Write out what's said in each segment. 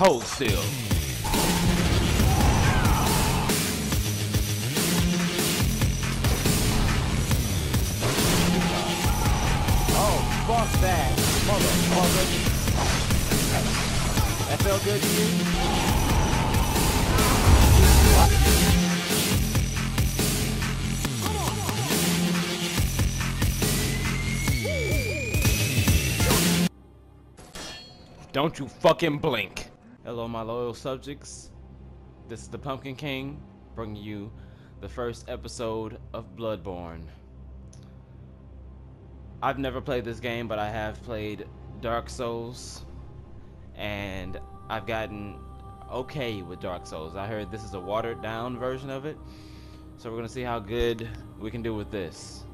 Hold still. Oh, fuck that. Motherfucker. That felt good to you? Don't you fucking blink. Hello, my loyal subjects. This is the Pumpkin King bringing you the first episode of Bloodborne. I've never played this game, but I have played Dark Souls, and I've gotten okay with Dark Souls. I heard this is a watered down version of it, so we're gonna see how good we can do with this.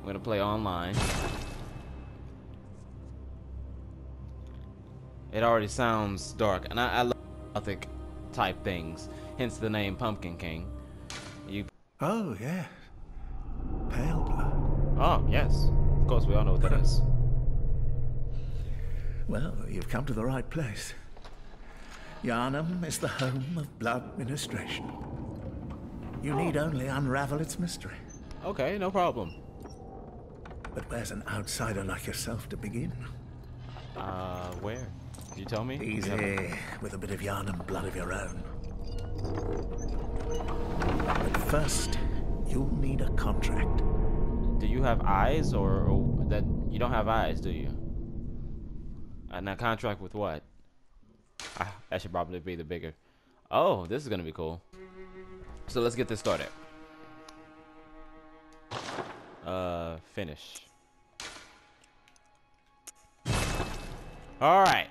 We're gonna play online. It already sounds dark, and I, I love gothic type things, hence the name Pumpkin King. You, Oh, yeah. Pale blood. oh yes, of course we all know what that is. Well, you've come to the right place. Yharnam is the home of blood ministration. You need only unravel its mystery. Okay, no problem. But where's an outsider like yourself to begin? Uh, where? Did you tell me? Easy, with a bit of yarn and blood of your own. But first, you'll need a contract. Do you have eyes, or, or that you don't have eyes, do you? And a contract with what? Ah, that should probably be the bigger. Oh, this is gonna be cool. So let's get this started. Uh, finish. All right.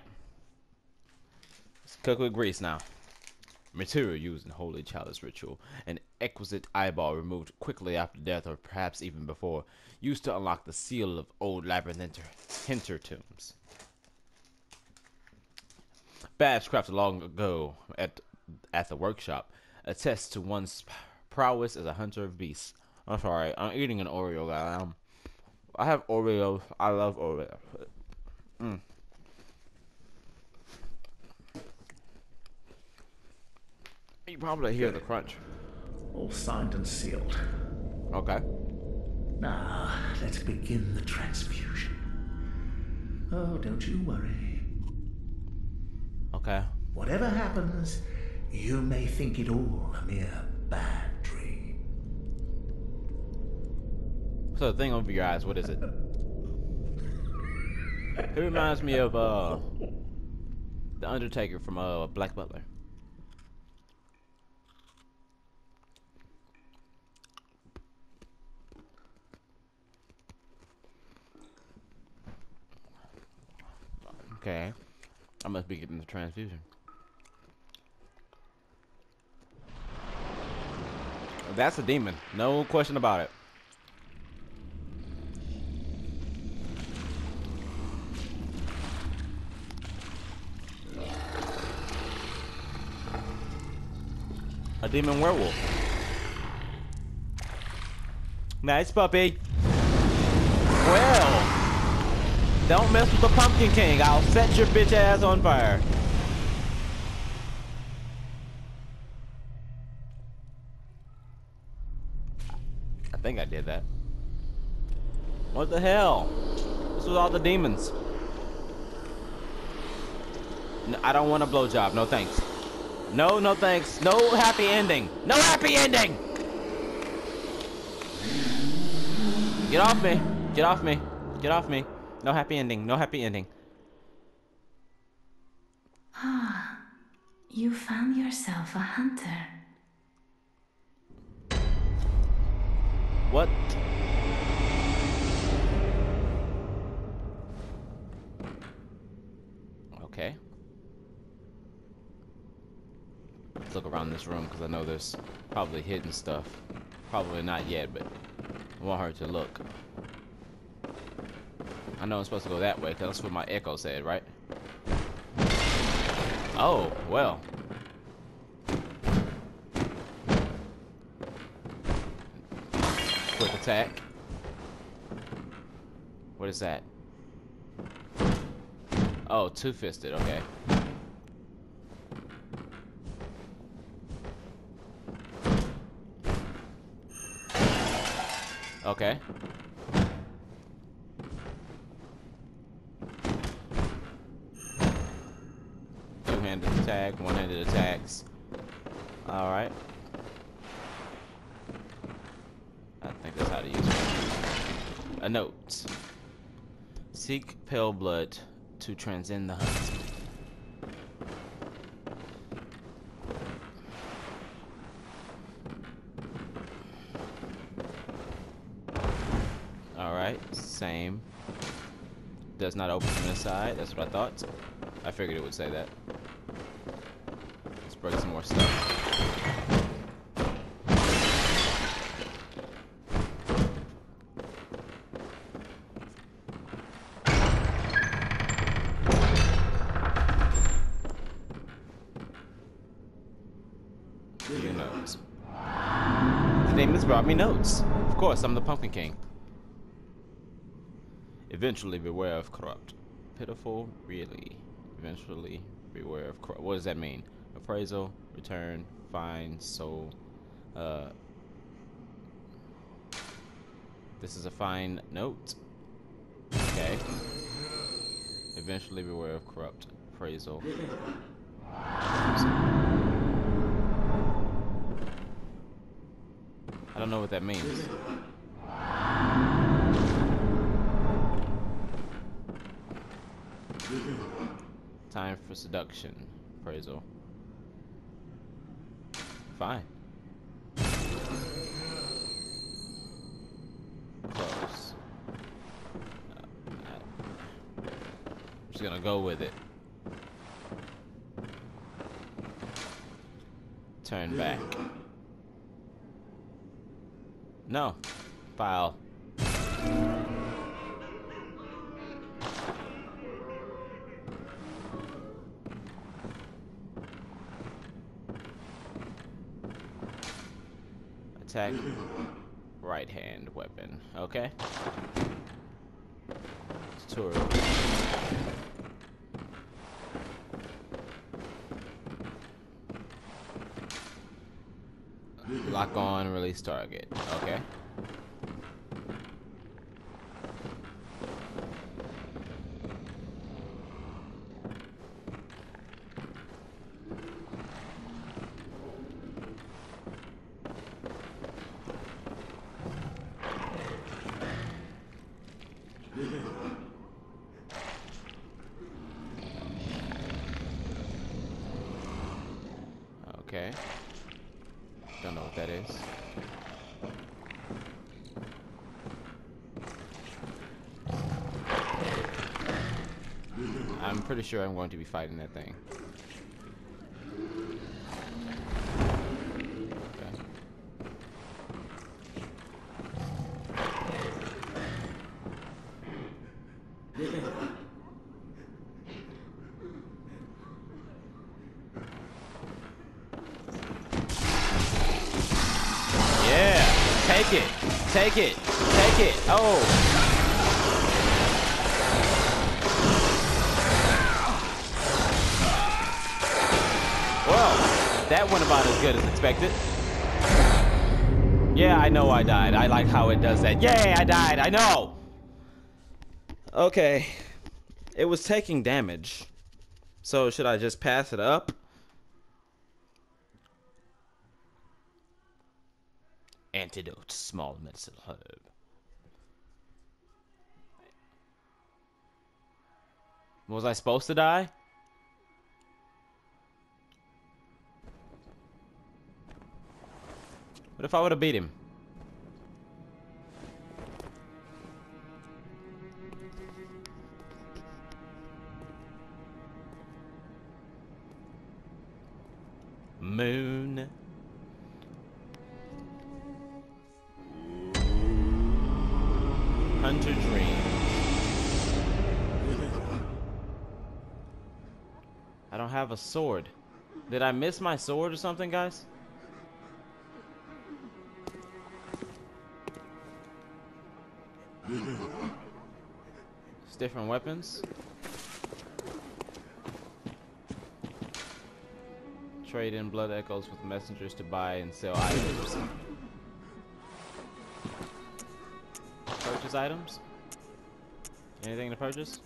Cook with grease now. Material used in Holy Chalice ritual. An exquisite eyeball removed quickly after death, or perhaps even before, used to unlock the seal of old labyrinth hinter tombs. Badge crafted long ago at at the workshop attests to one's prowess as a hunter of beasts. I'm sorry, I'm eating an Oreo. guy. Um, I have Oreos. I love Oreos. Mm. You probably hear the crunch. All signed and sealed. Okay. Now, let's begin the transfusion. Oh, don't you worry. Okay. Whatever happens, you may think it all a mere bad dream. So the thing over your eyes, what is it? It reminds me of uh the Undertaker from uh Black Butler. Okay. I must be getting the transfusion. That's a demon. No question about it. A demon werewolf. Nice puppy. Well, don't mess with the Pumpkin King. I'll set your bitch ass on fire. I think I did that. What the hell? This was all the demons. No, I don't want a blowjob. No thanks. No, no thanks. No happy ending. No happy ending. Get off me. Get off me. Get off me. No happy ending. No happy ending. Ah, You found yourself a hunter. What? Okay. Let's look around this room because I know there's probably hidden stuff. Probably not yet, but I want her to look. I know I'm supposed to go that way, because that's what my echo said, right? Oh, well. Quick attack. What is that? Oh, two-fisted, okay. Okay. Attack, one-handed attacks. All right. I think that's how to use it. A note. Seek pale blood to transcend the hunt. Alright, same. Does not open from the side, that's what I thought. I figured it would say that. Let's break some more stuff. Notes. The name has brought me notes. Of course, I'm the Pumpkin King. Eventually, beware of corrupt. Pitiful, really. Eventually, beware of corrupt. What does that mean? Appraisal, return, fine, soul. Uh, this is a fine note. Okay. Eventually, beware of corrupt. Appraisal. I don't know what that means. Time for seduction. Appraisal. Fine. Close. I'm just gonna go with it. Turn back. No. File. Attack right hand weapon. Okay. Tutorial. Lock on, release target. Okay. Okay. Don't know what that is. I'm pretty sure I'm going to be fighting that thing. Take it, take it, take it. Oh. Well, that went about as good as expected. Yeah, I know I died. I like how it does that. Yay, I died. I know. Okay. It was taking damage. So should I just pass it up? Antidote, small medicinal herb. Was I supposed to die? What if I would have beat him? Have a sword. Did I miss my sword or something, guys? It's different weapons. Trade in blood echoes with messengers to buy and sell items. purchase items? Anything to purchase?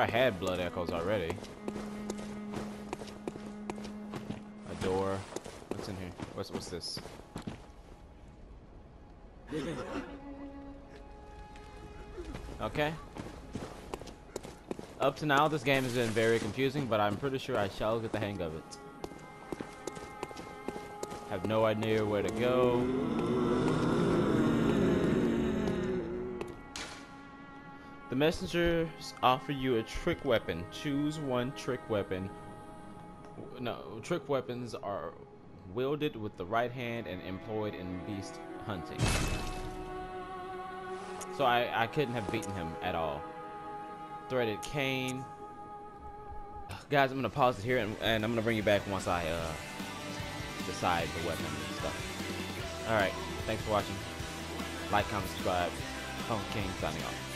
I had blood echoes already. A door. What's in here? What's what's this? Okay. Up to now, this game has been very confusing, but I'm pretty sure I shall get the hang of it. Have no idea where to go. Messengers offer you a trick weapon. Choose one trick weapon. No, trick weapons are wielded with the right hand and employed in beast hunting. So I, I couldn't have beaten him at all. Threaded cane. Guys, I'm gonna pause it here and, and I'm gonna bring you back once I uh, decide the weapon and stuff. Alright, thanks for watching. Like, comment, subscribe. Home King signing off.